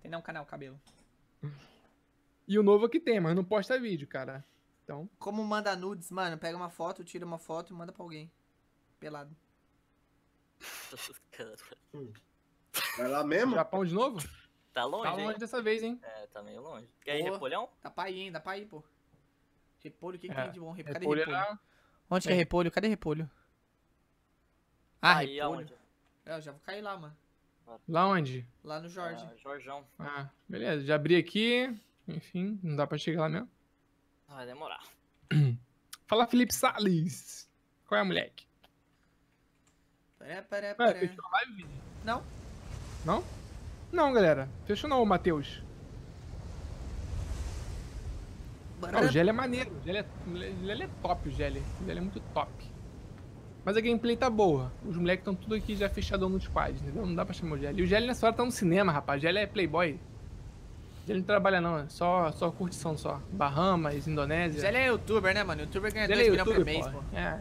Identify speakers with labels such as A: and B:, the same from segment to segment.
A: Tem não canal cabelo.
B: E o novo aqui tem, mas não posta vídeo, cara. Então,
A: Como manda nudes, mano? Pega uma foto, tira uma foto e manda pra alguém. Pelado.
C: Cara,
D: Vai lá mesmo?
B: Japão de novo?
C: tá longe,
B: Tá
C: hein?
B: longe dessa vez, hein?
C: É, tá meio longe. Quer ir repolhão?
A: Dá pra ir, hein? Dá pra ir, pô. Repolho, o que, que
B: É,
A: tem de bom? Repolho. Cadê
B: Repolho
A: repolho?
B: era-
A: Onde que é repolho? Cadê repolho? Ah,
C: Aí
A: repolho.
C: aonde?
A: É, eu já vou cair lá, mano.
B: Lá onde?
A: Lá no Jorge.
C: Ah, Jorjão.
B: Ah, beleza. Já abri aqui. Enfim, não dá pra chegar lá mesmo.
C: Ah, Vai demorar.
B: Fala, Felipe Salles. Qual é, moleque?
A: Paré,
B: Ué,
A: paré.
B: fechou a live?
A: Não?
B: Não? Não, galera. Fechou não, Matheus. Ah, o Gelli é maneiro. O Gelli é, é top, o Gelli. O Gelli é muito top. Mas a gameplay tá boa. Os moleques estão tudo aqui já fechadão no squad, entendeu? Não dá pra chamar o Gelli. E o Gelli nessa hora tá no cinema, rapaz. O Gelli é playboy. O Gelli não trabalha não, é só, só curtição só. Bahamas, Indonésia.
A: Zé é youtuber, né, mano? Youtuber ganha 2
B: Gelli é
A: milhões por mês,
B: pô.
A: pô.
B: É.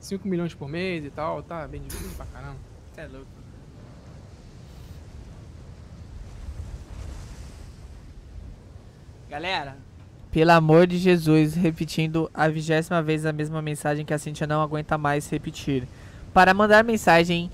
B: 5 milhões por mês e tal, tá bem dividido pra caramba.
A: Você é louco. Galera, pelo amor de Jesus, repetindo a vigésima vez a mesma mensagem que a Cintia não aguenta mais repetir. Para mandar mensagem,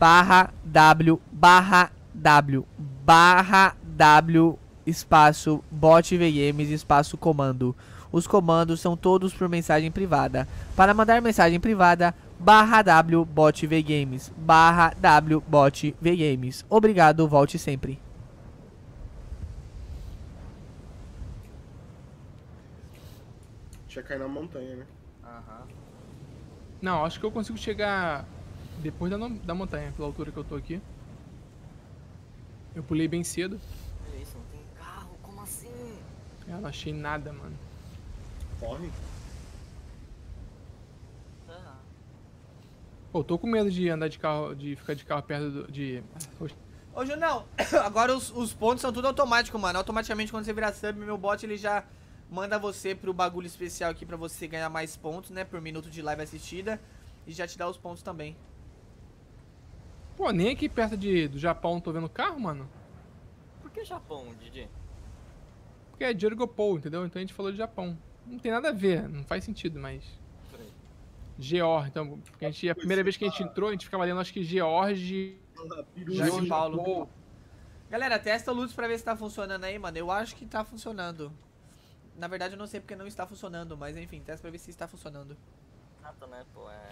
A: barra W, barra W, barra W, espaço, bot VMs, espaço comando. Os comandos são todos por mensagem privada. Para mandar mensagem privada, barra W bot VGames, barra W bot VGames. Obrigado, volte sempre.
D: Tinha cair na montanha, né?
C: Aham.
B: Não, acho que eu consigo chegar depois da, da montanha, pela altura que eu tô aqui. Eu pulei bem cedo.
C: Olha isso, não tem carro, como assim?
B: Eu não achei nada, mano.
D: Corre.
C: Ah,
B: Pô, tô com medo de andar de carro, de ficar de carro perto do, de...
A: Ô, Junão, agora os, os pontos são tudo automático, mano. Automaticamente quando você virar sub, meu bot ele já manda você pro bagulho especial aqui pra você ganhar mais pontos, né? Por minuto de live assistida. E já te dá os pontos também.
B: Pô, nem aqui perto de, do Japão tô vendo carro, mano.
C: por que Japão, Didi?
B: Porque é Jergopol, entendeu? Então a gente falou de Japão. Não tem nada a ver, não faz sentido, mas...
C: Peraí.
B: Geor, então, porque a, gente, a primeira vez que a gente entrou, a gente ficava lendo, acho que George...
A: São Paulo. Galera, testa o Lutz pra ver se tá funcionando aí, mano. Eu acho que tá funcionando. Na verdade, eu não sei porque não está funcionando, mas enfim, testa pra ver se está funcionando.
C: Nada, né, pô, é...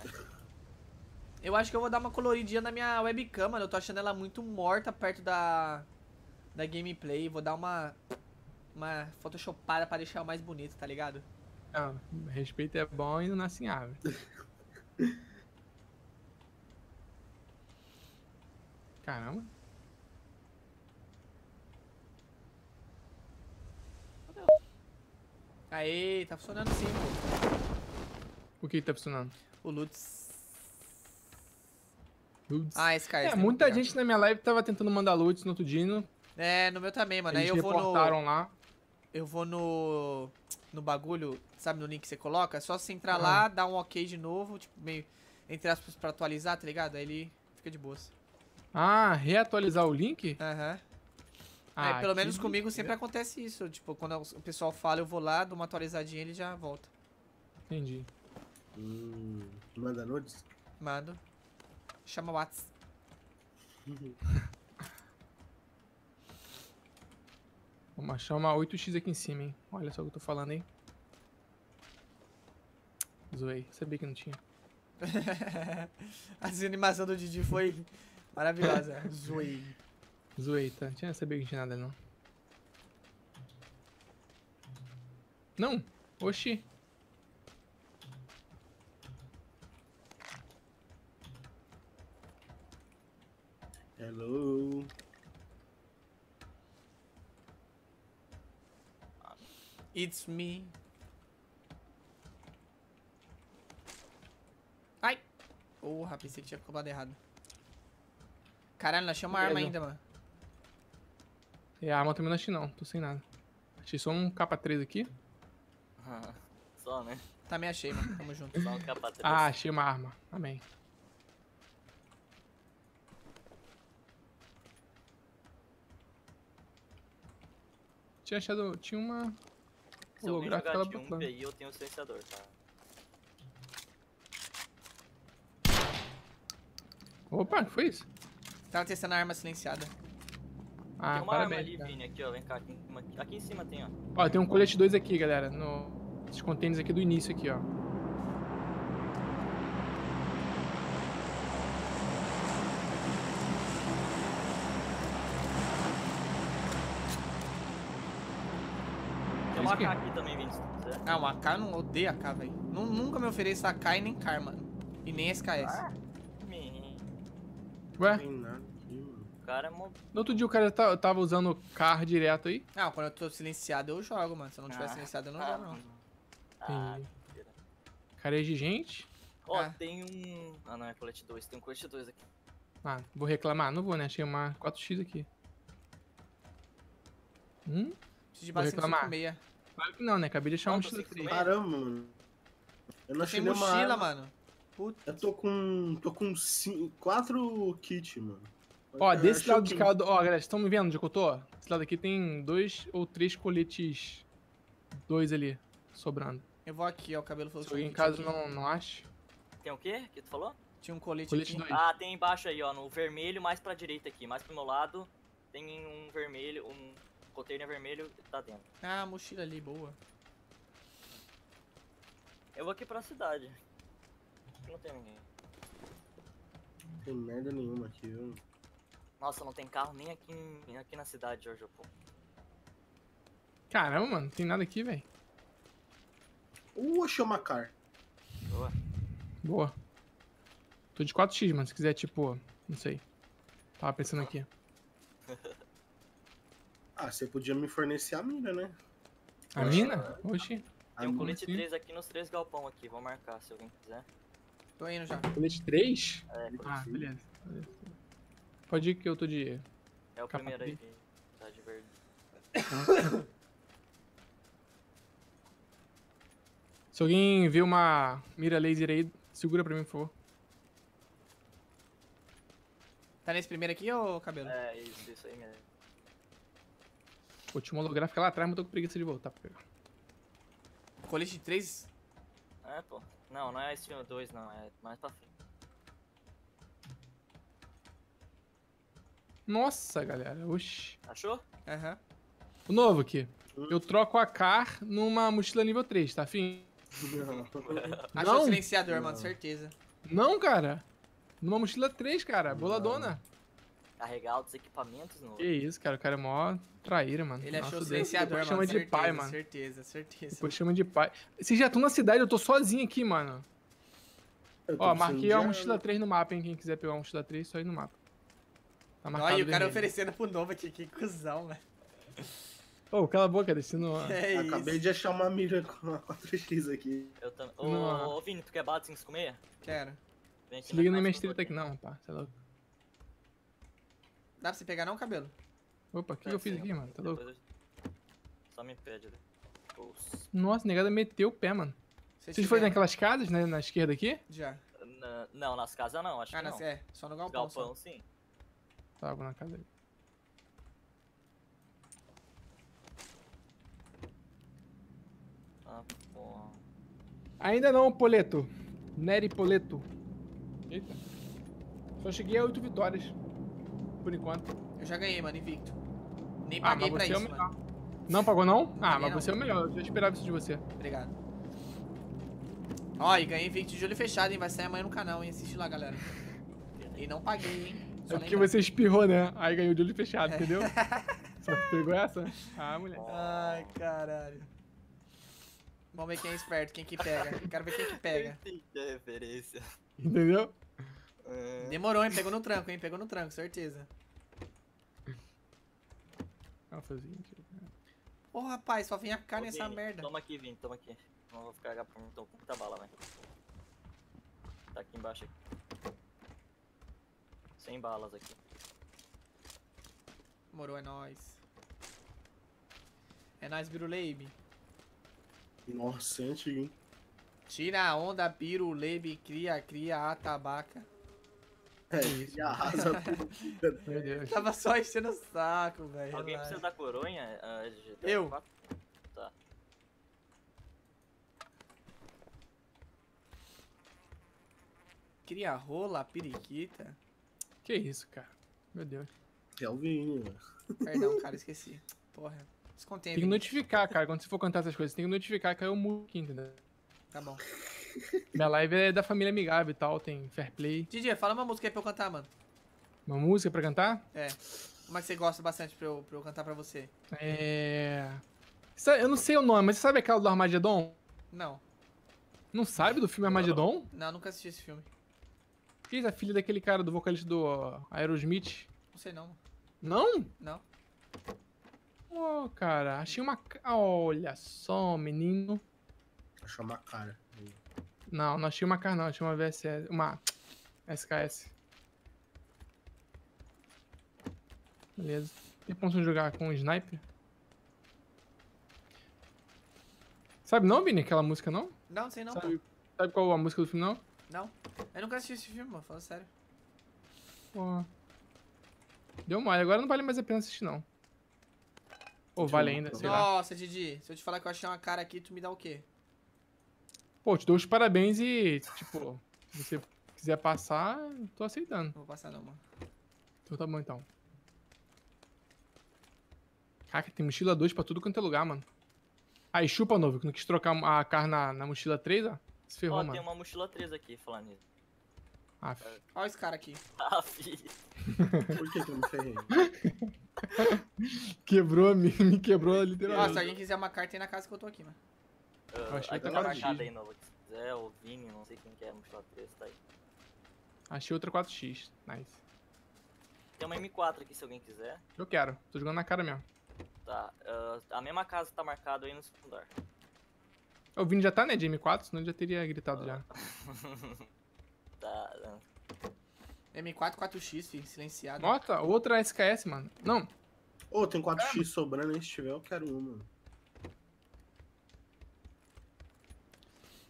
A: Eu acho que eu vou dar uma coloridinha na minha webcam, mano. Eu tô achando ela muito morta perto da da gameplay. Vou dar uma uma photoshopada pra deixar ela mais bonita, tá ligado?
B: Ah, respeito é bom e não nasce em árvore. Caramba.
A: Aê, tá funcionando sim, pô.
B: O que tá funcionando?
A: O Lutz.
B: Nudes.
A: Ah, esse cara.
B: é,
A: que
B: muita gente na minha live tava tentando mandar loot no outro dia, no-
A: É, no meu também, mano. Aí
B: eles
A: eu vou no.
B: lá.
A: Eu vou no. No bagulho, sabe, no link que você coloca? É só você entrar
B: Ah.
A: lá, dar um ok de novo, tipo, meio. Entre aspas, pra atualizar, tá ligado? Aí ele fica de boas.
B: Ah, reatualizar o link?
A: Aham.
B: Ah,
A: É, pelo
B: que
A: menos comigo sempre acontece isso. Tipo, quando o pessoal fala, eu vou lá, dou uma atualizadinha e ele já volta.
B: Entendi.
D: Hum, manda nudes?
A: Mando. Chama o Whats.
B: Vamos achar uma 8x aqui em cima, hein? Olha só o que eu tô falando, hein? Zoei. Sabia que não tinha.
A: A animação do Didi foi maravilhosa. Zoei.
B: Zoei, tá? Tinha não tinha nada, não. Não! Oxi!
D: Hello.
A: It's me. Ai! Porra, pensei que tinha cobrado errado. Caralho, nós achamos uma arma ainda, mano.
B: E a arma também não achei não, tô sem nada. Achei só um capa 3 aqui.
C: Ah, só, né?
A: Também achei, mano. Tamo junto.
C: Só um capa 3.
B: Ah, achei uma arma. Amém. Tinha achado... Tinha uma...
C: Se alguém jogar de um aí, eu tenho o silenciador, tá?
B: Opa, que foi isso?
A: Tava testando a arma silenciada.
B: Ah,
C: tem uma arma
B: parabéns.
C: ali,
B: cara.
C: Vini, aqui, ó. Vem cá, aqui em cima. Aqui em cima tem, ó.
B: Ó, tem um colete 2 aqui, galera. No... Esses containers aqui do início aqui, ó.
C: Tem uma AK
B: aqui.
C: também, Vini, se tu quiser.
A: Ah, o AK eu não odeio AK, velho. Nu- Nunca me ofereço AK e nem CAR, mano. E nem SKS.
C: Menino,
B: Ué,
D: Não tem nada
C: cara é mó...
B: no outro dia o cara tá- tava usando o car direto aí.
A: Ah, quando eu tô silenciado eu jogo, mano. Se eu não tiver
C: Ah.
A: silenciado eu não
C: Ah,
A: jogo, não.
C: Ah, mentira.
B: Cara é exigente.
C: Ó,
A: Ah.
C: tem um... Ah, não, é colete 2. Tem um colete 2 aqui.
B: Ah, vou reclamar? Não vou, né? Achei uma 4x aqui. Hum?
A: Preciso de
B: Vou
A: base
B: reclamar.
A: 556.
B: Claro que não, né? Acabei de achar um
C: Quanto
B: mochila
C: você
B: 3.
C: quer?
D: Caramba, mano. Eu não achei nenhuma
A: mochila,
D: arma.
A: mano. Puta.
D: Eu tô com. tô com cinco, quatro kits, mano.
B: Ó,
D: Eu
B: desse lado de
D: que-
B: cada. Ó, galera, vocês estão me vendo onde eu tô? Esse lado aqui tem dois ou três coletes. Dois ali, sobrando.
A: Eu vou aqui, ó. O cabelo falou
B: Se alguém em casa não, não acha.
C: Tem o quê que tu falou?
A: Tinha um colete,
B: Colete
A: aqui.
B: dois.
C: Ah, tem embaixo aí, ó. No vermelho, mais pra direita aqui. Mais pro meu lado, tem um vermelho, um container vermelho tá dentro.
A: Ah, mochila ali, boa.
C: Eu vou aqui pra cidade. Aqui não tem ninguém.
D: Não tem merda nenhuma aqui, viu?
C: Nossa, não tem carro nem aqui, em- aqui na cidade, Jorge. Pô.
B: Caramba, mano, não tem nada aqui, velho.
D: Uh, achei uma car.
C: Boa.
B: Boa. Tô de 4x, mano. Se quiser, tipo, não sei. Tava pensando aqui.
D: Ah, você podia me fornecer a mira, né?
B: A mina? Oxi.
C: Tem um
D: mina.
C: colete
B: sim.
C: 3 aqui nos três galpão aqui. Vou marcar se alguém quiser.
A: Tô indo já.
B: Colete 3?
C: É, colete
B: Ah, beleza. beleza. Pode ir que eu tô de.
C: é o
B: capa
C: primeiro aí. que Tá de verde.
B: Se alguém vê uma mira laser aí, segura pra mim, por favor.
A: Tá nesse primeiro aqui, ô cabelo?
C: É, isso, isso aí mesmo.
B: Pô, tinha uma holográfica lá atrás, mas tô com preguiça de voltar pra pegar.
A: Colete 3.
C: É, pô. Não, não é esse 2, não. É mais pra frente.
B: Nossa, galera. Oxi.
C: Achou?
A: Aham.
B: O novo aqui. Eu troco a car numa mochila nível 3, tá afim?
A: Achou
B: Não.
A: o silenciador,
D: Não.
A: mano, certeza.
B: Não, cara. Numa mochila 3, cara. Boladona.
C: Carregar altos equipamentos no.
B: Que isso, cara. O cara é mó traíra, mano.
A: Ele achou o silenciador, mano.
B: chama de
A: certeza,
B: pai, mano.
A: Certeza, certeza.
B: Depois chama de pai. Vocês já estão na cidade, eu tô sozinho aqui, mano. Ó, marquei
D: de
B: a mochila 3 no mapa, hein? Quem quiser pegar uma mochila 3, só ir no mapa. Tá marcado
A: Olha, e o cara oferecendo pro novo aqui, que cuzão, velho.
B: Ô, cala a boca, descendo.
A: É isso.
D: Acabei de achar uma mira com uma 4x aqui.
C: Eu também. Ô,
B: Não.
C: ô, Vini, tu quer bala de 556?
A: Quero.
C: Vem aqui
B: Se liga na minha
C: tô
B: aqui, não, pá. Você é louco.
A: Dá pra você pegar não, cabelo?
B: Opa, o que,
C: É,
B: que eu fiz
C: sim,
B: aqui, mano? Tá louco?
C: eu- Só me pede. né? Os-
B: Nossa, a negada meteu o pé, mano.
A: Se
B: Vocês
A: tiver-
B: foram naquelas casas, né? Na esquerda aqui?
A: Já.
C: Na- Não, nas casas não, acho
A: Ah,
C: que
A: nas-
C: não.
A: é, só no galpão.
C: Galpão,
A: só.
C: sim.
B: Tá, vou na casa ali.
C: Ah, porra.
B: Ainda não, Poleto. Nery Poleto. Eita. Só cheguei a 8 vitórias. Por enquanto.
A: Eu já ganhei, mano, invicto. Nem
B: Ah,
A: paguei
B: mas
A: pra
B: você é o
A: isso,
B: melhor.
A: mano.
B: Não pagou, não? Ah,
A: Paguei
B: mas
A: não.
B: você é o melhor. Eu já esperava isso de você.
A: Obrigado. Ó, e ganhei invicto de olho fechado, hein? Vai sair amanhã no canal, hein? Assiste lá, galera. E não paguei, hein? Só
B: É porque
A: lembrando.
B: você espirrou, né? Aí ganhou de olho fechado, entendeu? Só que pegou essa? Ah, mulher.
A: Ai, caralho. Vamos ver quem é esperto, quem que pega. Quero ver quem que pega.
C: Eu entendi a referência.
B: Entendeu?
C: É.
A: Demorou, hein? Pegou no tranco, hein? Pegou no tranco, certeza.
B: Ah, foi o seguinte.
A: Ô, rapaz, só vem a cara nessa merda.
C: Toma aqui, Vini, toma aqui. Não vou ficar pra mim, tô com muita bala, velho. Tá aqui embaixo aqui. 100 balas aqui.
A: Demorou, é nóis. É nóis, Biruleibe.
D: Nossa, é antigo, hein?
A: Tira a onda, Biruleibe, cria, cria, atabaca.
D: É, ele arrasa tudo.
B: Meu Deus.
A: Tava só enchendo o saco, velho.
C: Alguém
A: relaxa.
C: precisa da coronha? GTA
A: Eu.
C: 4? Tá.
A: Cria rola, periquita.
B: Que isso, cara. Meu Deus.
D: É o Vini, velho.
A: Perdão, cara, esqueci. Porra. Descontei.
B: Tem que notificar, cara. Quando você for cantar essas coisas, tem que notificar que eu mudo aqui, entendeu?
A: Tá bom.
B: Minha live é da família amigável e tal, tem fair play.
A: Didi, fala uma música aí pra eu cantar, mano.
B: Uma música pra cantar?
A: É. Uma que você gosta bastante pra eu, pra eu cantar pra você.
B: É. Eu não sei o nome, mas você sabe aquela do Armagedon?
A: Não.
B: Não sabe do filme Armagedon?
A: Não, nunca assisti esse filme.
B: Que é a filha daquele cara do vocalista do Aerosmith?
A: Não sei não.
B: Não?
A: Não.
B: Ô, cara, achei uma. Olha só, menino.
D: Achou uma cara.
B: Não, não achei uma cara, não. Achei uma VSS. Uma SKS. Beleza. Tem como jogar com um sniper? Sabe não, Vini, aquela música não?
A: Não, não sei não,
B: Sabe, sabe qual a música do filme não?
A: Não. Eu nunca assisti esse filme, mano. Falando sério.
B: Pô. Deu mole, agora não vale mais a pena assistir não. Ou vale ainda, sei lá.
A: Nossa, Didi. Se eu te falar que eu achei uma cara aqui, tu me dá o quê?
B: Pô, te dou os parabéns e, tipo, se você quiser passar, tô aceitando.
A: Não vou passar não, mano.
B: Então tá bom então. Caraca, tem mochila 2 pra tudo quanto é lugar, mano. Aí, chupa, novo, que não quis trocar a carne na, na mochila 3, ó. Se ferrou,
C: Ó,
B: mano.
C: tem uma mochila 3 aqui, falando nisso.
B: Ah, f-
A: Olha esse cara aqui.
C: Fi.
D: Por que, que eu me ferrei?
B: Quebrou, me, me quebrou
A: Ó,
B: literalmente.
A: se alguém quiser uma carta aí na casa que eu tô aqui, mano.
C: Ah,
B: achei
C: aqui
B: que
C: tá
B: era
C: marcado
B: X.
C: aí, Nova. Se quiser, o Vini, não sei quem que é, a mochila 3, tá aí.
B: Achei outra 4x. Nice.
C: Tem uma M4 aqui se alguém quiser.
B: Eu quero. Tô jogando na cara mesmo.
C: Tá. ah, a mesma casa tá marcada aí no segundo andar.
B: O Vini já tá, né, de M4, senão ele já teria gritado já.
C: Tá. ah,
A: M4 4X, filho. Silenciado.
B: Nota, outra SKS, mano. Não,
D: Ô, tem 4x sobrando aí, se tiver eu quero uma.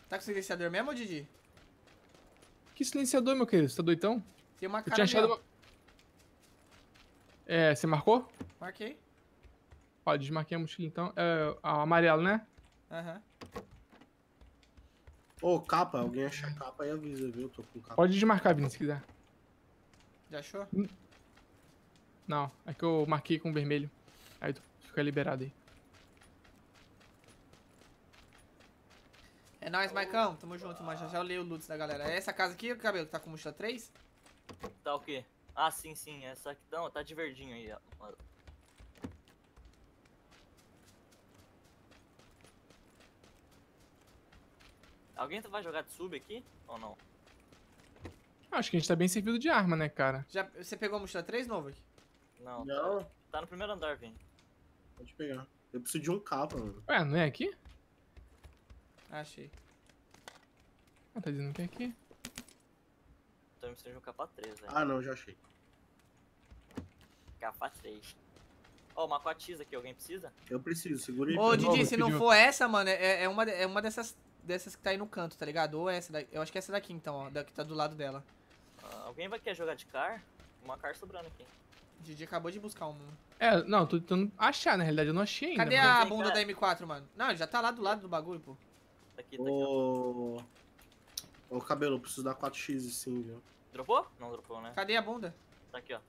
A: Tá com silenciador mesmo, Didi?
B: que silenciador, meu querido. Você tá doidão?
A: Tem uma
B: Eu
A: cara
B: tinha achado uma... É, você marcou?
A: Marquei.
B: Ó, desmarquei a mochila então. É, a amarelo, né?
A: Aham.
D: Ô, capa, alguém achar capa aí avisa, viu? Tô com capa.
B: Pode desmarcar, Vini, se quiser.
A: Já achou?
B: Não, é que eu marquei com vermelho. Aí tu fica liberado aí.
A: É nóis, Maicão. Tamo junto, mano. Já já eu leio o loot da galera. É essa casa aqui, cabelo, que tá com mochila 3?
C: Tá o quê? Ah, sim, sim. Essa aqui. Não, tá de verdinho aí, ó. Alguém vai jogar de sub aqui? Ou não?
B: Acho que a gente tá bem servido de arma, né, cara?
A: Já, você pegou a mochila 3, novo? aqui?
C: Não.
D: Não,
C: Tá no primeiro andar, Vini.
D: pode pegar. Eu preciso de um capa, mano.
B: Ué, não é aqui?
A: Achei.
B: Ah, tá dizendo que é aqui.
C: Então eu preciso de um capa 3, velho.
D: Ah, não, já achei.
C: Capa 3. Ó, uma 4x aqui, alguém precisa?
D: Eu preciso, segura aí.
A: Ô, Didi, se não for essa, mano, é, é uma, é uma dessas, dessas que tá aí no canto, tá ligado? Ou essa daqui. Eu acho que é essa daqui, então, ó. Da que tá do lado dela.
C: Ah, alguém vai querer jogar de car? Uma car sobrando aqui.
A: O Didi acabou de buscar um.
B: É, não, tô tentando achar, na realidade eu não achei ainda.
A: Cadê
B: mas-
A: a bunda da M4, mano? Não, ele já tá lá do lado do bagulho, pô.
C: Tá aqui, tá aqui.
D: Ô, cabelo, eu preciso dar 4x sim, viu?
C: Dropou? Não dropou, né?
A: Cadê a bunda?
C: Tá aqui, ó.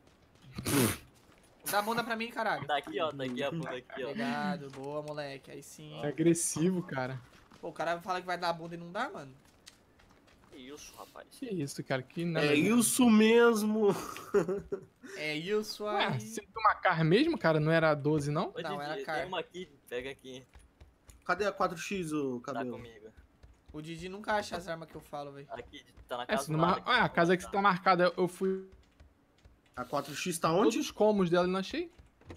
A: Dá a bunda pra mim, caralho.
C: Tá aqui, ó. Tá aqui a bunda aqui, ó.
A: Obrigado, boa, moleque. Aí sim.
B: É agressivo, cara.
A: Pô, o cara fala que vai dar a bunda e não dá, mano.
C: Que isso, rapaz.
B: Que isso, cara, que nada.
D: É isso mesmo.
A: É isso
B: Ué,
A: aí.
B: você tem uma car mesmo, cara? Não era 12, não?
C: Ô,
A: Não,
C: Didi,
A: era car.
C: uma aqui, pega aqui.
D: Cadê a 4x, ô
C: Tá
D: cabelo?
C: comigo.
A: O Didi nunca acha as armas que eu falo, velho.
C: Aqui, tá na
B: É,
C: casa
B: mar...
C: lado aqui,
B: Ah, a casa que tá marcada, eu fui.
D: A 4x tá
B: Todos
D: onde?
B: os cômodos dela e não achei.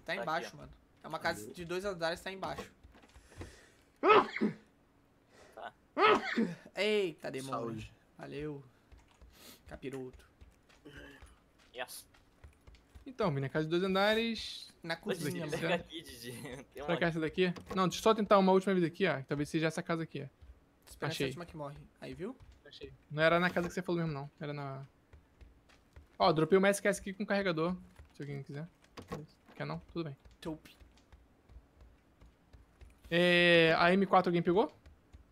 A: Tá
C: aqui,
A: embaixo,
C: ó.
A: mano. É uma casa de dois andares, tá embaixo.
C: Tá.
A: Eita, demônio.
D: Saúde.
A: Valeu. Capiroto.
C: Yes.
B: Então, Vini, a casa de dois andares.
A: Na cozinha, mano.
B: certo?
C: pega aqui, Didi. Tem uma
B: Será que é essa daqui? Não, deixa eu só tentar uma última vez aqui, ó. Talvez seja essa casa aqui, ó.
A: Espera essa
B: Achei.
A: última que morre. Aí, viu?
B: Achei. Não era na casa que você falou mesmo, não. Era na. Ó, dropei o Mask aqui com carregador. Se alguém quiser. Quer não? Tudo bem.
A: Top.
B: É, a M4 alguém pegou?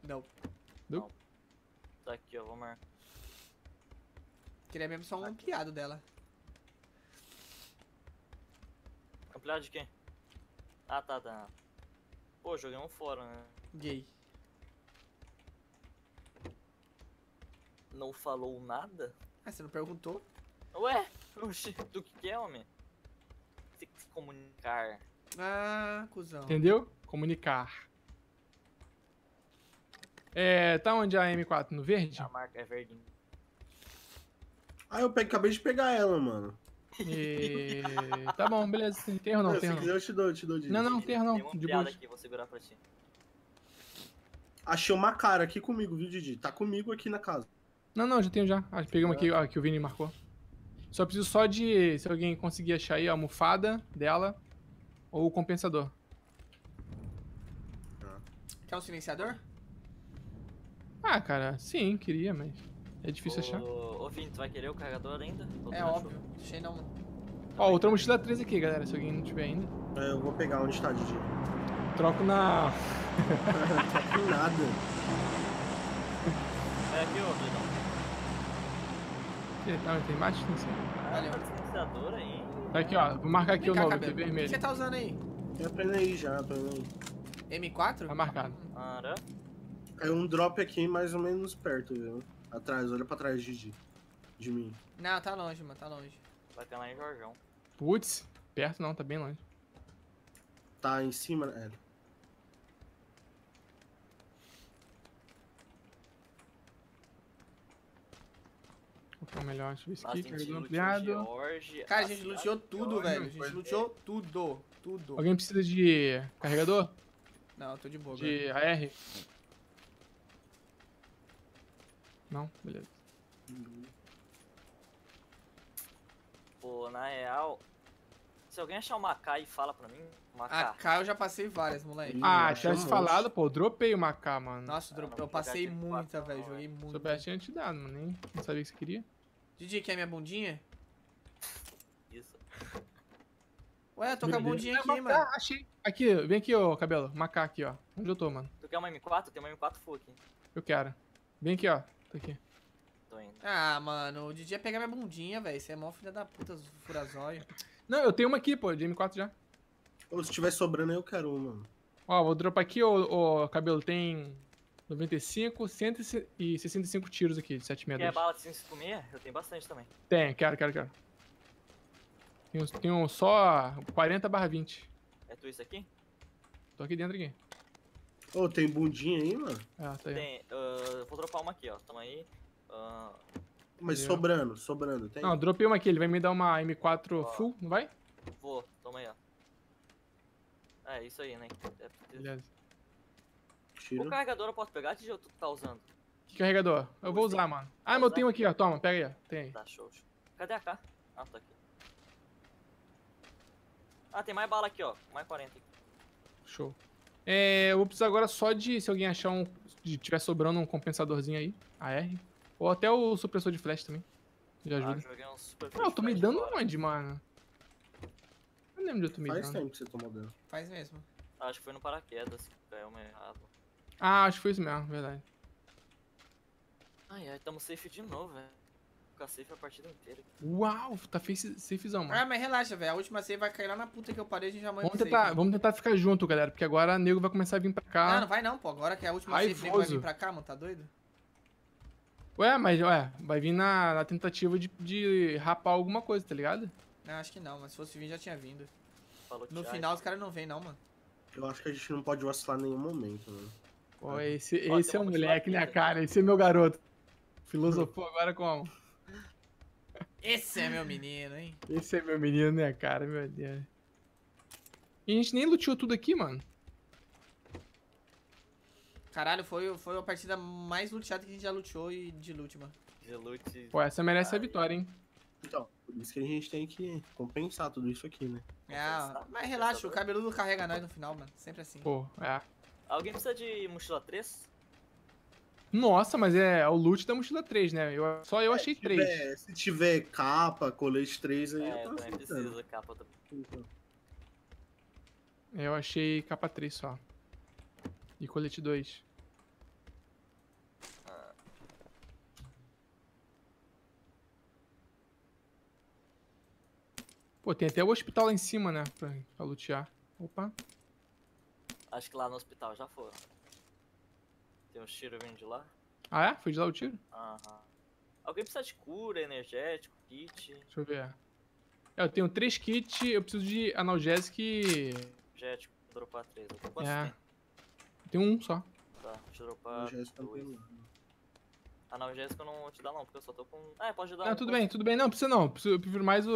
A: Não.
C: Tá aqui, ó, vou marcar.
A: Queria mesmo só um ampliado dela.
C: Ampliado de quem? Ah, tá, tá. Pô, joguei um fora, né?
A: Gay.
C: Não falou nada?
A: Ah, você não perguntou?
C: Ué, oxi, do que que é, homem? Tem que se comunicar.
A: Ah, cuzão.
B: Entendeu? Comunicar. É, tá onde a M4? No verde?
C: A marca é verdinho.
D: Ah, eu pe- acabei de pegar ela, mano.
B: E... Tá bom, beleza. Tem erro não,
D: Se
B: tem erro
D: quiser,
B: não.
D: eu te dou, eu te dou de.
B: Não, não, tem erro não.
C: Tem uma
B: De
C: piada aqui, vou segurar pra ti.
D: Achei uma cara aqui comigo, viu, Didi? Tá comigo aqui na casa.
B: Não, não, já tenho já. Ah, pegamos aqui, ó, que o Vini marcou. Só preciso só de, se alguém conseguir achar aí, a almofada dela ou o compensador.
A: Quer um silenciador?
B: Ah, cara, sim, queria, mas é difícil achar.
C: Ô, Vini, tu vai querer o carregador ainda? Ou
A: É
C: achou?
A: óbvio. Achei não.
B: Ó, outra mochila 3 aqui, galera, se alguém não tiver ainda.
D: É, eu vou pegar onde tá, Didi.
B: Troco na...
D: Com nada.
C: É aqui, ô.
B: Aqui, Tá, tem mais? Tem sim.
C: Ah,
A: Valeu.
C: tá silenciador aí.
B: Tá aqui, ó, vou marcar aqui
A: Vem
B: o
A: cá,
B: novo,
A: cabelo.
B: é
A: O que
B: vermelho.
A: você tá usando aí?
D: Eu aprendo aí já, aprendo aí.
A: M4?
B: Tá marcado.
C: Ara.
D: É um drop aqui mais ou menos perto, viu? Atrás, olha pra trás, Didi. De mim.
A: Não, tá longe, mano, tá longe.
C: Vai cair lá em Jorjão.
B: Putz, perto não, tá bem longe.
D: Tá em cima, é.
B: Qual que é o melhor? Deixa eu ver esse
C: Nossa,
B: aqui,
C: tem
B: carregador
C: loot
B: ampliado.
C: George,
A: Cara, a gente luteou tudo,
C: George.
A: velho. A gente luteou tudo. Tudo.
B: Alguém precisa de carregador?
A: Não, tô de boa.
B: De AR? Não? Beleza.
C: Pô, na real, se alguém achar uma AK e fala pra mim, uma AK.
A: AK eu já passei várias, moleque.
B: Ah,
D: monte.
B: falado, pô, dropei uma AK, mano.
A: Nossa,
C: Ah,
A: eu, passei muita, velho.
C: não,
A: Joguei
B: Se
A: muito.
B: soubesse, tinha te dado, mano. Nem não sabia o que você queria.
A: Didi, quer minha bundinha?
C: Isso.
A: Ué, eu tô com a bundinha
B: É,
A: aqui, mano.
B: AK, achei. Aqui, vem aqui, ô cabelo. Uma AK aqui, ó. Onde eu tô, mano?
C: Tu quer uma M4? Tem uma M4 full aqui.
B: Eu quero. Vem aqui, ó. Tô aqui.
C: Tô indo.
A: Ah, mano, o Didi ia pegar minha bundinha, velho. Você é mó filha da puta, furazóio.
B: Não, eu tenho uma aqui, pô, de M4 já.
D: Ou se tiver sobrando, eu quero uma. mano.
B: Ó, vou dropar aqui, ô, ô cabelo. Tem 95, 165 tiros aqui, de
C: Quer
B: 762.
C: bala de 556? Eu tenho bastante também.
B: Tem, quero, quero, quero. Tenho, tenho só 40 barra 20.
C: É tu isso aqui?
B: Tô aqui dentro aqui.
D: Ô, tem bundinha aí, mano?
B: Ah, tá aí.
C: Tem. ah, vou dropar uma aqui, ó. Toma aí. Ah,
D: Mas
B: Entendeu?
D: sobrando, sobrando, tem?
B: Não, dropei uma aqui, ele vai me dar uma M4
C: Ó.
B: full, não vai?
C: vou, toma aí, ó. É, isso aí, né? É,
B: Beleza.
C: o carregador eu posso pegar, Tio, ou tu tá usando?
B: Que carregador? Eu vou usar, mano. Ah, mas eu tenho aqui, ó. Toma, pega aí, ó. Tem aí.
C: Tá, show, show. Cadê a K? Ah, tá aqui. Ah, tem mais bala aqui, ó. Mais 40 aqui.
B: Show. É, eu vou precisar agora só de, se alguém achar um, de tiver sobrando um compensadorzinho aí, AR. Ou até o supressor de flash também. Já
C: Ah,
B: ajuda.
C: joguei um super
B: Ah, eu tô me
C: flash
B: dando
C: agora.
B: onde, mano? Eu não lembro de eu tô me
D: Faz
B: dando.
D: tempo que você tomou dano.
A: Faz mesmo.
C: Ah, acho que foi no paraquedas que caiu meio errado.
B: Ah, acho que foi isso mesmo, verdade.
C: Ai, ai, tamo safe de novo, velho. Ficar safe a partida inteira.
B: Uau, tá face- safezão, mano.
A: Ah, mas relaxa, velho. A última save vai cair lá na puta que eu parei, a gente já manda
B: Vamos tentar, vamos tentar ficar junto, galera, porque agora o nego vai começar a vir pra
A: Não,
B: cá.
A: não vai não, pô. Agora que é a última save, nego vai vir pra cá, mano. Tá doido?
B: Ué, mas ué, vai vir na, na tentativa de, de rapar alguma coisa, tá ligado?
A: Não, acho que não, mas se fosse vir já tinha vindo.
C: Falou
A: No final os caras não vêm não, mano.
D: Eu acho que a gente não pode vacilar em nenhum momento, mano.
B: Pô, esse,
C: Ó,
B: esse
C: tem
B: é o
C: uma
B: moleque, né, cara? Esse é meu garoto. Filosofou agora como?
A: Esse é meu menino, hein?
B: Esse é meu menino, né, cara? Meu Deus. E a gente nem luteou tudo aqui, mano.
A: Caralho, foi, foi a partida mais luteada que a gente já luteou e de loot, mano.
C: De loot.
B: Pô, essa merece a vitória, hein?
D: Então, por isso que a gente tem que compensar tudo isso aqui, né?
A: Ah, mas relaxa, o cabeludo carrega nós no final, mano. Sempre assim.
B: Pô, é.
C: Alguém precisa de mochila 3?
B: Nossa, mas é o loot da mochila 3, né? Eu, só eu achei
D: Se
B: 3.
D: tiver, se tiver capa, colete 3 aí,
C: É,
D: eu
C: eu
D: tô aceitando.
C: preciso da capa também.
B: Eu achei capa 3 só. E colete 2. Pô, tem até o hospital lá em cima, né? Pra, pra lutear. Opa.
C: Acho que lá no hospital já foram. Tem uns tiros vindo de lá.
B: Ah, é? Foi de lá o tiro?
C: Aham. Alguém precisa de cura, energético, kit,
B: Deixa eu ver. É, eu tenho 3 kits, eu preciso de analgésico e...
C: energético, vou dropar 3. Quantos
B: É.
C: tem?
B: Tem um só.
C: Tá, deixa eu dropar
D: Já está
C: 2.
D: pelo-
C: Analgésico eu não vou te dar não, porque eu só tô com... Ah, é, pode dar
B: Não,
C: um
B: tudo
C: pouco.
B: bem, tudo bem. Não, precisa não. Preciso- Eu prefiro mais o...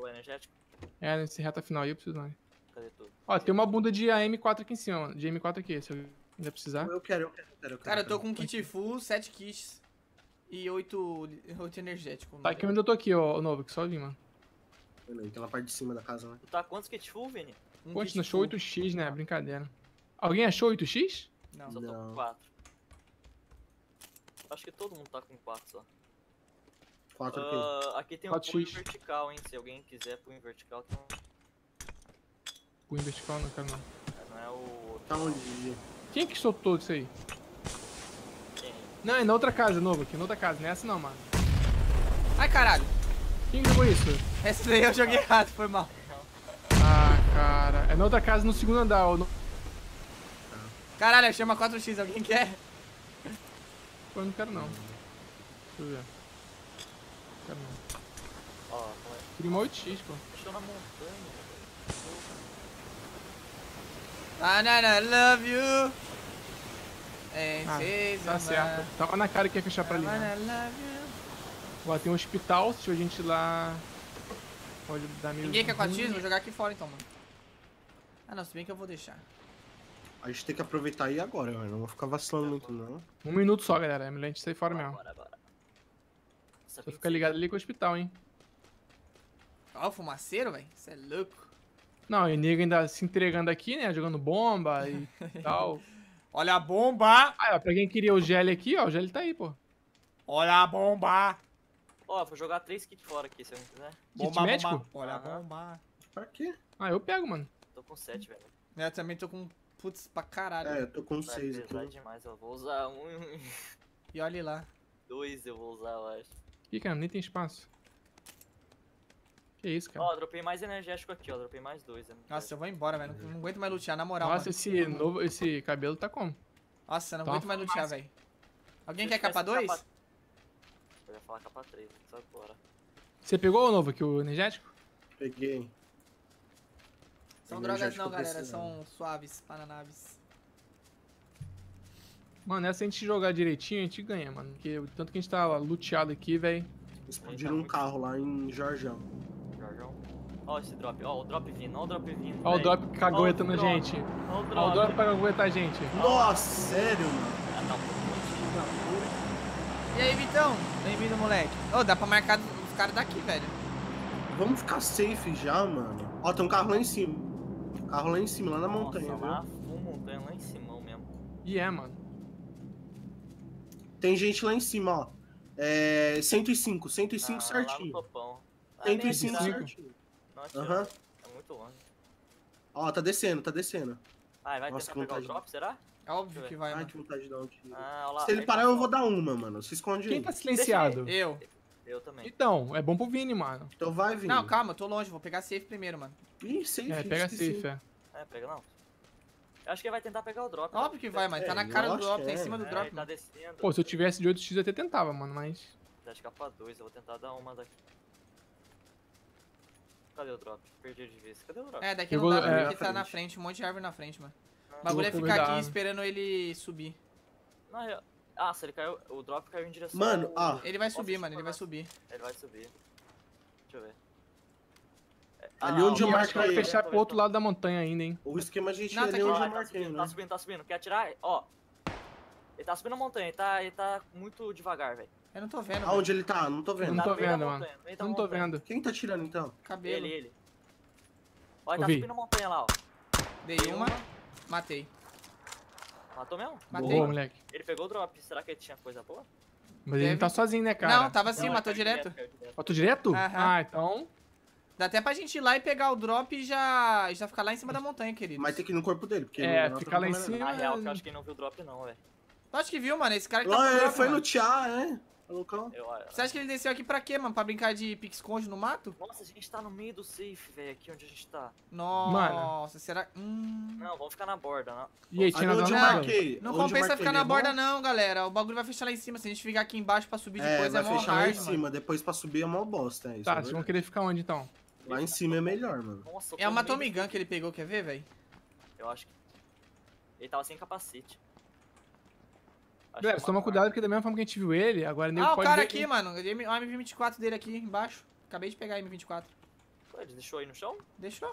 C: O energético,
B: É, nesse reta final aí eu preciso não.
C: cadê tudo?
B: Ó, tem uma bunda de AM4 aqui em cima, mano. De AM4 aqui, se eu ainda precisar.
D: Eu quero, eu quero, eu quero. Eu quero
A: Cara, eu tô com um kit full, 7 kits e 8, 8 energéticos.
B: Tá aqui onde eu tô aqui, ó, o novo, que só vim, mano.
D: Aí, Tem na parte de cima da casa, né?
C: Tu tá quantos kit full, Vini?
A: Um
B: não achou
A: full.
B: 8x, né? Brincadeira. Alguém achou 8x?
A: Não.
C: Só tô
D: Não.
C: com 4. Acho que todo mundo tá com 4 só.
D: 4 aqui.
C: Ah, aqui tem um
B: 4x.
C: punho vertical, hein? Se alguém quiser punho vertical, tem um...
B: O vertical não quero não.
C: Não é o...
D: Tá onde, Gigi?
B: Quem que soltou isso aí?
C: Quem?
B: Não, é na outra casa, novo aqui, na outra casa, nessa não, mano.
A: Ai, caralho.
B: Quem jogou isso?
A: Essa daí eu joguei errado, foi mal.
B: Ah, cara. É na outra casa, no segundo andar. ó, No...
A: Caralho, chama 4x, alguém quer?
B: Pô, eu não quero não. Deixa eu ver. Não quero não.
C: Ó, como é?
B: Queria uma 8x, pô.
C: Deixou na montanha, velho.
A: Banana, I love you. É,
B: Ah, Tá certo. Tava na cara que ia fechar pra ali, né? Ó, tem um hospital, se a gente ir lá... Pode dar meio...
A: Ninguém quer
B: ruim.
A: 4x? Vou jogar aqui fora então, mano. Ah não, se bem que eu vou deixar.
D: A gente tem que aproveitar aí agora, velho. Não vou ficar vacilando muito, não.
B: Um minuto só, galera. É melhor a gente sair fora mesmo.
C: Bora, bora.
B: Só
C: 26
B: fica ligado ali com o hospital, hein?
A: Ó, o fumaceiro, velho. Você é louco.
B: Não, e o nego ainda se entregando aqui, né? Jogando bomba e tal.
A: Olha a bomba!
B: Ah, ó, pra quem queria o GL aqui, ó, o GL tá aí, pô.
A: Olha a bomba!
C: Ó, vou jogar 3 kits fora aqui, se alguém quiser.
A: Bomba,
B: médico?
A: bomba. Olha a bomba.
D: Pra quê?
B: Ah, eu pego, mano.
C: Tô com 7, velho.
A: Eu também tô com putz pra caralho.
D: É, eu tô com
C: Vai
D: 6
C: pesar
D: aqui.
C: demais, eu vou usar um
A: E olha lá.
C: dois eu vou usar, eu acho.
B: Ih, cara, nem tem espaço. Que isso, cara.
C: Ó, dropei mais energético aqui, ó. Dropei mais dois.
A: Nossa, eu vou embora, velho. Não, não aguento mais lutear, na moral.
B: Nossa,
A: mano.
B: esse novo, esse cabelo tá como?
A: Nossa, não
B: tá
A: aguento mais lutear, velho. Alguém quer capa
C: tivesse
A: 2?
C: Eu ia falar capa 3, só agora.
B: Você pegou o novo aqui, o energético?
D: Peguei.
A: São drogas não, galera. São suaves, pananaves.
B: Mano, essa a gente jogar direitinho, a gente ganha, mano. Porque o tanto que a gente tá luteado aqui, velho.
D: Explodiram um carro lá em. Jorjão.
C: Ó esse drop, ó o drop vindo, ó o drop vindo.
B: Ó o
C: velho.
B: drop
C: o
B: caguetando a gente.
C: Ó o drop.
B: Ó o drop caguetando a gente.
D: Nossa, sério, mano?
C: Ah, tá.
A: E aí, Vitão? Bem-vindo, moleque. Ô, dá pra marcar os caras daqui, velho.
D: Vamos ficar safe já, mano. Ó, tem um carro lá em cima. Carro lá em cima, lá na montanha,
C: Nossa,
D: viu?
C: lá, full montanha, lá em cima mesmo.
B: E é, mano.
D: Tem gente lá em cima, ó. É. 105, 105
C: ah, Lá
D: certinho.
C: no topão. Ah, nem
D: 105
C: aqui, tá?
D: certinho.
C: Não
D: Aham.
C: ó. É muito longe.
D: Ó, tá descendo, tá descendo.
C: Ah, vai
D: Nossa,
C: tentar pegar o drop, será?
A: É óbvio que vai,
D: Ai,
A: mano.
D: que vontade de dar um tiro.
C: Ah, lá.
D: Se ele parar,
C: tá
D: eu vou dar uma, mano. Se esconde
B: Quem
D: aí.
B: tá silenciado?
A: Eu.
C: Eu também.
B: Então, é bom pro Vini, mano.
D: Então vai, Vini.
A: Não, calma, eu tô longe. Vou pegar safe primeiro, mano.
D: Ih, safe.
B: É, pega safe, é.
C: É, pega não. Eu acho que ele vai tentar pegar o drop.
A: Óbvio que vai, mas tá
D: É,
A: na
D: eu
A: cara do drop,
D: que
A: tá em
D: é.
A: cima do
C: É,
A: drop,
C: tá
A: mano.
C: descendo.
B: Pô, se eu tivesse de 8x eu até tentava, mano, mas...
C: Tá de capa 2, eu vou tentar dar uma daqui. Cadê o drop? Perdi de vista. Cadê o drop?
A: É, daqui
B: Pegou-
A: não dá
B: é,
A: porque
D: na
A: tá na
D: frente.
A: um monte de árvore na frente, mano.
C: Ah,
A: O bagulho é ficar aqui esperando ele subir.
C: Na real- Ah, se ele caiu. O drop caiu em direção.
D: Mano,
C: ao-
D: ah.
A: Ele vai
C: Nossa,
A: subir,
C: deixa
A: mano, ele vai subir.
C: Ele vai subir. Deixa eu ver. É,
D: Ali
C: ah,
D: onde
C: ó,
D: eu
B: que vai
D: marquei.
B: fechar pro outro lado da montanha ainda, hein.
D: O esquema a gente
A: Não,
D: é
A: tá
D: ali
A: aqui.
D: onde
C: Ah,
D: eu
C: tá
D: marquei,
C: subindo,
D: né?
C: tá subindo, tá subindo. Quer atirar? Ó. Ele tá subindo a montanha, ele tá, ele tá muito devagar, velho.
A: Eu não tô vendo, velho.
D: Aonde ele tá? Não tô vendo.
B: Não
C: Tá
B: tô
C: da
B: vendo, mano. Não tô vendo.
D: Quem tá tirando então?
A: Cabelo.
C: Ele, ele. Ó, ele tá subindo a montanha lá, ó.
A: Dei uma, matei.
C: Matou mesmo?
A: Matei.
B: Boa, moleque.
C: Ele pegou o drop. Será que ele tinha coisa boa?
B: Mas ele não
A: Deve.
B: tá sozinho, né, cara?
A: Não, tava assim,
C: Não,
A: matou direto.
C: direto.
B: Matou direto?
A: Aham.
B: Ah, então...
A: Dá até pra gente ir lá e pegar o drop e já, já ficar lá em cima da montanha, querido.
D: Mas tem que ir no corpo dele, porque
B: É,
D: não
B: ficar
D: pra
B: lá em cima.
C: Na real, que eu acho que ele não viu o drop não, velho.
A: Tu acha que viu, mano? Esse cara que
D: não.
A: tá
D: Ah, ele
A: drop,
D: foi
A: mano.
D: lutear, né? Tá loucão?
C: Eu,
A: Você acha que ele desceu aqui pra quê, mano? Pra brincar de pique-esconde no mato?
C: Nossa, a gente tá no meio do safe, velho, aqui onde a gente tá.
A: Nossa, será... Hum...
C: Não, vamos ficar na borda, né?
B: E aí, tinha
D: onde eu marquei.
A: Não
D: onde eu
A: compensa
D: marquei
A: ficar na
D: é
A: borda não, galera. O bagulho vai fechar lá em cima. Se a gente ficar aqui embaixo pra subir
D: É,
A: depois, é,
D: vai
A: mó
D: fechar lá em
A: mano.
D: cima, depois pra subir é mó bosta, é isso.
B: Tá,
D: é
B: vocês vão querer ficar onde, então?
D: Lá em cima é melhor, mano.
C: Nossa, eu
A: É uma Tommy Gun que ele pegou, quer ver, velho?
C: Eu acho que... Ele tava sem capacete. Acho
B: Galera,
C: que é
B: toma cuidado, porque da mesma forma que a gente viu ele, agora nem
A: Ah, o cara
B: ver
A: aqui,
B: quem-
A: mano. O M24 dele aqui embaixo. Acabei de pegar a M24.
C: arma. Ué, ele deixou aí no chão?
A: Deixou.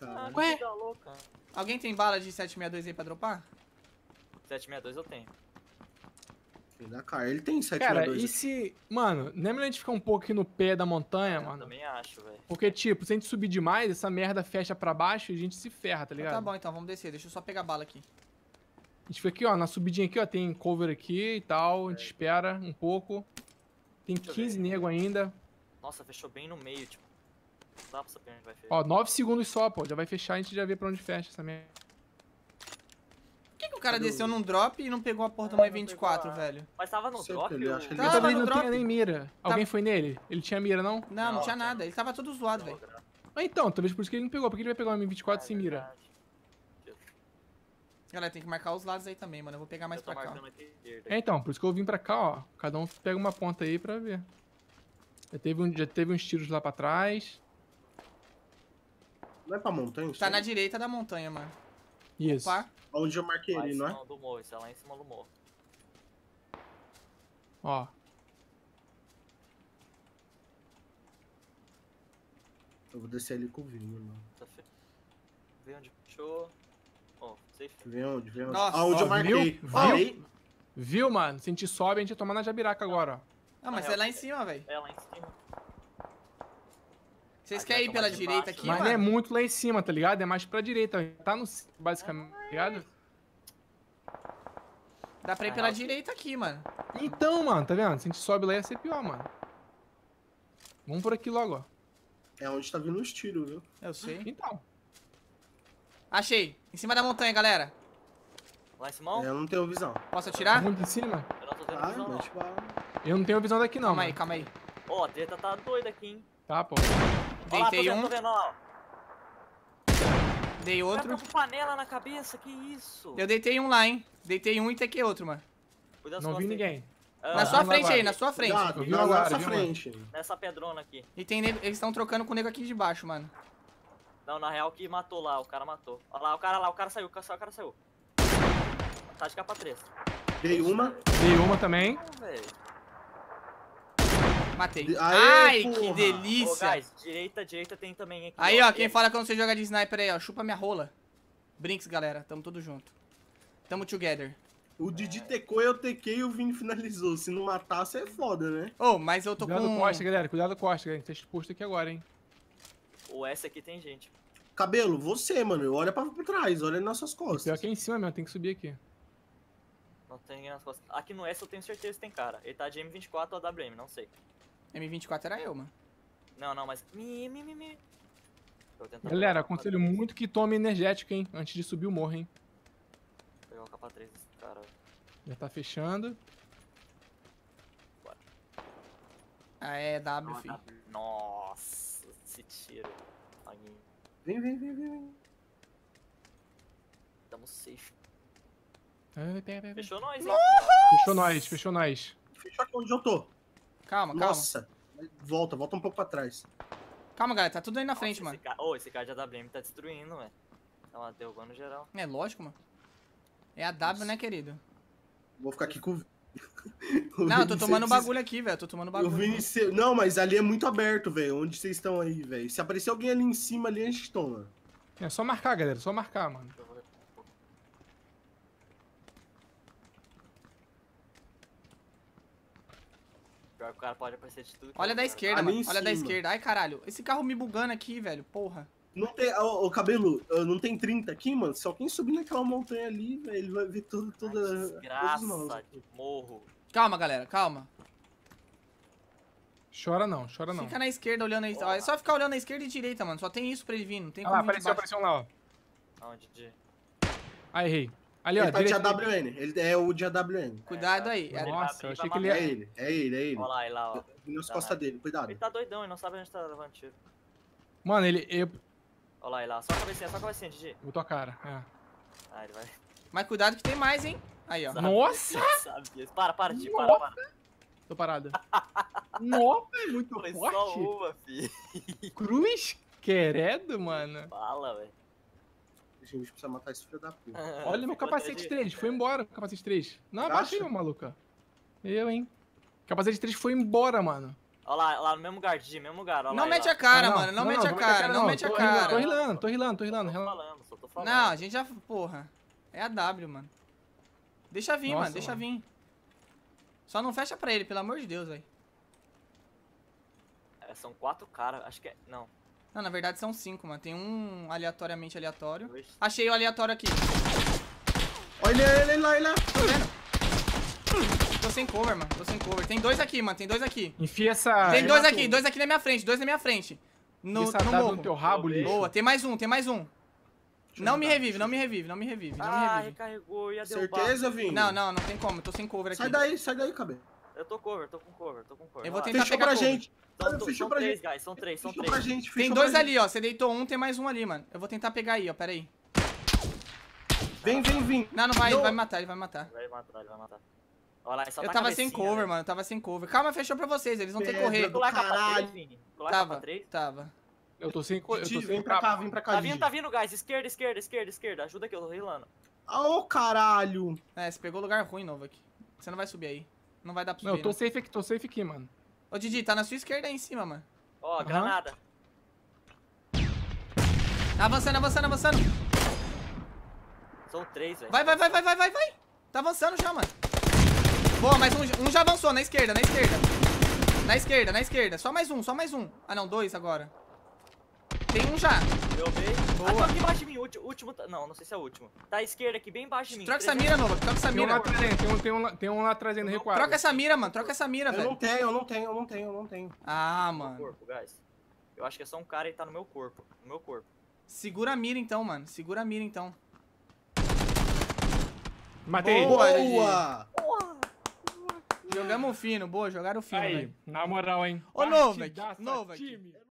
C: Ah,
D: Caralho.
B: Ué?
C: que louca.
A: Alguém tem bala de 762 aí pra dropar?
C: 762 eu tenho.
D: Da cara. Ele tem
B: Cara,
D: 762.
B: e se... Mano, não é a gente ficar um pouco aqui no pé da montanha,
C: Eu
B: mano?
C: também acho, velho.
B: Porque, tipo, se a gente subir demais, essa merda fecha pra baixo e a gente se ferra, tá
A: Então
B: ligado?
A: tá bom, então. Vamos descer. Deixa eu só pegar bala aqui.
B: A gente fica aqui, ó, na subidinha aqui, ó, tem cover aqui e tal, a gente espera um pouco. Tem
C: Deixa eu
B: 15
C: ver.
B: nego ainda.
C: Nossa, fechou bem no meio, tipo. Não dá pra saber onde vai fechar.
B: Ó, 9 segundos só, pô, já vai fechar, a gente já vê pra onde fecha essa merda.
A: Por que, que o cara
D: Cadê o-
A: desceu num drop e não pegou a
C: É, não
A: M24,
C: pegou
A: velho?
C: Mas tava no
D: Sei,
C: drop
D: ele
C: ou-
D: acha que ele-
A: Tava
B: Talvez
A: no
B: ele não
A: drop.
B: tenha nem mira. Alguém foi nele? Ele tinha mira, não?
A: Não, não,
C: Não,
A: tinha
C: tá.
A: nada. Ele tava todo zoado, velho.
B: Ah, então, talvez por isso que ele não pegou. Por que ele vai pegar um M24 sem mira?
C: verdade.
A: Galera, tem que marcar os lados aí também, mano. Eu vou pegar mais
C: Eu
A: pra cá.
B: É, então, por isso que eu vim pra cá, ó. Cada um pega uma ponta aí pra ver. Já teve, um, já teve uns tiros lá pra trás.
D: Não é pra montanha? isso
A: Tá
D: aí?
A: na direita da montanha, mano.
B: Isso.
A: Opa.
D: Onde eu marquei
C: Lá em
D: ele, não é?
C: cima do morro, isso é lá em cima do morro.
B: Ó.
D: Eu vou descer ali com o Vinho, mano.
C: Tá fe... Vê onde fechou. Safe.
D: Onde? Vem onde?
A: Nossa,
D: Aonde
B: ó,
D: eu marquei.
B: viu?
D: Falei.
B: Viu, mano? Se a gente sobe, a gente ia tomar na jabiraca agora, ó.
A: Ah, mas é lá em cima, velho.
C: É lá em cima.
A: Vocês querem
C: vai
A: ir pela direita
C: baixo,
A: aqui,
B: Mas
A: mano?
B: não é muito lá em cima, tá ligado? É mais pra direita. Tá no basicamente, tá ligado?
A: Dá pra ir
C: Na
A: pela direita aqui, mano.
B: Então, mano, tá vendo? Se a gente sobe lá ia ser pior, mano. Vamos por aqui logo, ó.
D: É onde tá vindo os tiros, viu?
A: Eu sei.
B: Então.
A: Achei. Em cima da montanha, galera.
C: Lá em cima?
D: Eu não tenho visão.
A: Posso atirar?
B: Muito em cima?
C: Eu não tô tendo
D: Ah,
C: visão, não.
D: bala.
B: Eu não tenho visão daqui, não.
A: calma aí,
B: mano.
A: calma aí.
C: Ó, a treta tá doida aqui, hein.
B: Tá, pô.
C: Lá,
A: Deitei
C: vendo,
A: um,
C: vendo, lá.
A: dei
C: cara
A: outro.
C: tá com panela na cabeça, que isso?
A: Eu deitei um lá, hein. Deitei um e tequei outro, mano.
C: Cuidado
B: Não vi ninguém.
C: Ah,
A: Na sua frente aí, na sua frente.
D: Cuidado,
B: Eu vi
D: na
B: um
D: frente.
C: Nessa pedrona aqui.
A: E tem nego, eles estão trocando com o nego aqui de baixo, mano.
C: Não, na real que matou lá, o cara matou. Olha lá, o cara lá, o cara saiu, o cara saiu, o cara saiu. Tá de capa 3.
D: Dei uma.
B: Dei uma também.
C: Não.
A: Matei.
D: Aê,
A: Ai,
D: porra.
A: que
C: Ô,
A: delícia.
C: guys, direita, direita tem também aqui.
A: Aí, ó, quem
C: E-
A: fala quando você joga de sniper aí, ó. Chupa minha rola. Brinks, galera. Tamo tudo junto. Tamo together.
D: O Didi tecou, eu tequei e o Vini finalizou. Se não matasse é foda, né?
A: Ô, mas eu tô
B: Cuidado
A: com...
B: com Costa, galera. Cuidado com Costa, galera. Gente tá exposto aqui agora, hein.
C: O S aqui tem gente.
D: Cabelo, você, mano. Olha pra, pra trás, olha nas suas
B: Pior
D: costas.
B: que é em cima mesmo, tem que subir aqui.
C: Não tem ninguém nas costas. Aqui no S eu tenho certeza que tem cara. Ele tá de M24 ou AWM, não sei.
A: M24 era eu, mano.
C: Não, não, mas. Mi, mi, mi, mi.
B: Galera, aconselho
C: 3.
B: muito que tome energético, hein. Antes de subir o morro, hein.
C: Vou pegar o capa 3 desse cara.
B: Já tá fechando.
A: Ah, é W, filho.
C: Nossa, esse tiro. Aí,
D: Vem, vem, vem, vem. vem.
C: tamo safe.
B: Ah, pega, pega, pega.
C: Fechou nós, hein?
B: Fechou nós, fechou nós.
D: Fechou aqui onde eu tô.
A: Calma, calma.
D: Nossa. Volta, volta um pouco pra trás.
A: Calma, galera. Tá tudo aí na frente,
C: Nossa,
A: mano.
C: Esse cara, oh, esse cara de AWM tá destruindo, velho. Tá uma derrubando geral.
A: É lógico, mano. É a W, né, querido?
D: Vou ficar aqui com.
A: Não, eu tô tomando
D: bagulho.
A: bagulho aqui, velho. Eu tô tomando
D: O
A: bagulho.
D: Vini, cê- não, mas ali é muito aberto, velho. Onde vocês estão aí, velho? Se aparecer alguém ali em cima, ali a gente toma.
B: É só marcar, galera. Só marcar, mano.
C: O cara pode aparecer de tudo.
A: Olha
C: é
A: da esquerda,
D: Ali
A: mano. Olha da
D: cima.
A: esquerda. Ai, caralho. Esse carro me bugando aqui, velho. Porra.
D: Não tem, ô, ô, cabelo, ah, não tem 30 aqui, mano? Se alguém subir naquela montanha ali, velho, ele vai ver tudo, toda. Todos
C: Desgraça de morro.
A: Calma, galera, calma.
B: Chora não, chora não.
A: Fica na esquerda olhando aí. ó, É só ficar olhando na esquerda e direita, mano. Só tem isso pra ele vir, não tem
B: Ah
A: como de
B: apareceu, apareceu um lá, ó.
C: Aonde, Di?
B: Ah, errei. Ali, ó,
D: Ele tá de. AWN, ele é o de AWN.
A: Cuidado
C: É,
A: aí.
C: tá.
A: é-
B: Nossa, eu achei que ele
D: É
B: ia...
D: ele, é ele, é ele.
C: Olha lá, ele lá, ó.
D: Nas
C: Tá
D: costas dele, cuidado.
C: Ele tá doidão, ele não sabe onde tá levando tiro.
B: Mano, ele... Eu...
C: Olha lá, ele lá. Só a cabecinha, só a cabecinha, Didi.
B: Botou a cara, é.
C: Ah, ele vai.
A: Mas cuidado que tem mais, hein? Aí, ó.
C: Sabe,
B: Nossa!
C: Sabe. Para, para, Didi, para, para.
B: Tô parada. Nossa, é muito
C: Foi só
B: forte.
C: uma, fi.
B: Cruz? Queredo, mano.
C: Fala, velho.
D: A gente precisa matar esse filho da puta.
B: Olha meu capacete
C: até de-
B: 3, foi embora o capacete 3. Não, abaixei, meu maluca. Eu, hein. Capacete 3 foi embora, mano.
C: Olha lá, lá no mesmo lugar, Didi, mesmo lugar. Olha
A: Não
C: lá,
A: mete a cara,
B: não.
A: mano. Não,
B: Não,
A: mete
B: não,
A: a cara,
B: cara,
A: não
B: não.
A: mete a
B: rilando, Tô
A: cara.
B: rilando, tô rilando, tô rilando.
C: Tô
B: rilando.
C: falando, só tô falando.
A: Não, a gente já. Porra. É a W, mano. Deixa vir,
B: Nossa,
A: mano. Deixa
B: mano.
A: vir. Só não fecha pra ele, pelo amor de Deus, velho.
C: É, são quatro caras, acho que é. Não,
A: Não, na verdade são cinco, mano. Tem um aleatoriamente aleatório.
C: dois.
A: Achei o aleatório aqui.
D: Olha ele, ele lá, ele lá.
A: Tô vendo? Tô sem cover, mano. Tô sem cover. Tem dois aqui, mano. Tem dois aqui.
B: Enfia essa...
A: Tem dois aqui, dois aqui na minha frente, dois na minha frente. No,
B: essa
A: no morro.
B: no teu rabo, lixo.
A: Boa, tem mais um, tem mais um. Não me revive, não me revive, não me revive, não me
C: Ah,
A: revive.
C: recarregou, ia derrubar.
D: Certeza, Vini?
A: Não, não, não tem como, eu tô sem cover aqui.
D: Sai daí, sai daí, cabelo.
C: Eu tô cover, tô com cover, tô com cover.
A: Eu vou tentar
D: Fechou
A: pegar
D: pra
A: cover.
D: gente.
C: São,
D: Fechou
C: são
D: pra
C: três,
D: gente.
C: guys, são três, são
D: Fechou
C: três.
D: pra gente,
A: Tem dois
D: pra
A: ali, ó. Você deitou um, tem mais um ali, mano. Eu vou tentar pegar aí, ó. Pera aí.
D: Vem, vem, vem.
A: Não, não vai,
D: Não.
A: ele vai me matar, ele vai me matar.
C: Vai matar, ele vai matar. Olha lá, só
A: Eu
C: tá
A: tava sem cover,
C: né?
A: mano. Eu tava sem cover. Calma, fechou pra vocês, eles vão ter que correr.
D: Caralho.
C: 3, Vini. Colar capa
A: Tava,
C: 3.
A: tava.
B: Eu tô sem... co- Eu tô
D: Didi,
B: sem
D: vem pra cá, vem pra cá,
C: Tá vindo, tá vindo, guys. Esquerda, esquerda, esquerda, esquerda. Ajuda aqui, eu tô rilando.
D: Ah, ô caralho.
A: É, você pegou lugar ruim, novo aqui. Você não vai subir aí. Não vai dar pra
B: Não,
A: subir.
B: eu tô
A: não.
B: safe aqui, tô safe aqui, mano.
A: Ô, Didi, tá na sua esquerda aí em cima, mano.
C: Ó, granada.
A: Tá avançando, avançando, avançando.
C: São três, velho.
A: Vai, vai, vai, vai, vai, vai, vai. Tá avançando já, mano. Boa, mais um, um já avançou, na esquerda, na esquerda. Na esquerda, na esquerda. Só mais um, só mais um. Ah, não, dois agora. Tem um já.
C: Derrubei.
A: Boa.
C: Ah, aqui embaixo de mim. Último, último tá- Não, não sei se é o último. Tá à esquerda aqui, bem embaixo de mim.
A: Troca essa
C: 300.
A: mira, Nova. Troca essa
B: Tem um lá
A: mira.
B: atrás, tem um, tem um, lá- tem um lá atrás ainda recuado.
A: Troca essa mira, mano. Troca essa mira,
D: Eu não
A: velho.
D: tenho, eu não tenho, eu não tenho, eu não tenho.
A: Ah,
C: No
A: mano.
C: corpo, guys. Eu acho que é só um cara e tá no meu corpo. No meu corpo.
A: Segura a mira então, mano. Segura a mira então.
B: Matei.
A: Boa.
D: Boa!
A: Jogamos fino, boa, jogaram fino,
B: Aí,
A: velho.
B: na moral, hein.
A: Ô, Novak, Novak.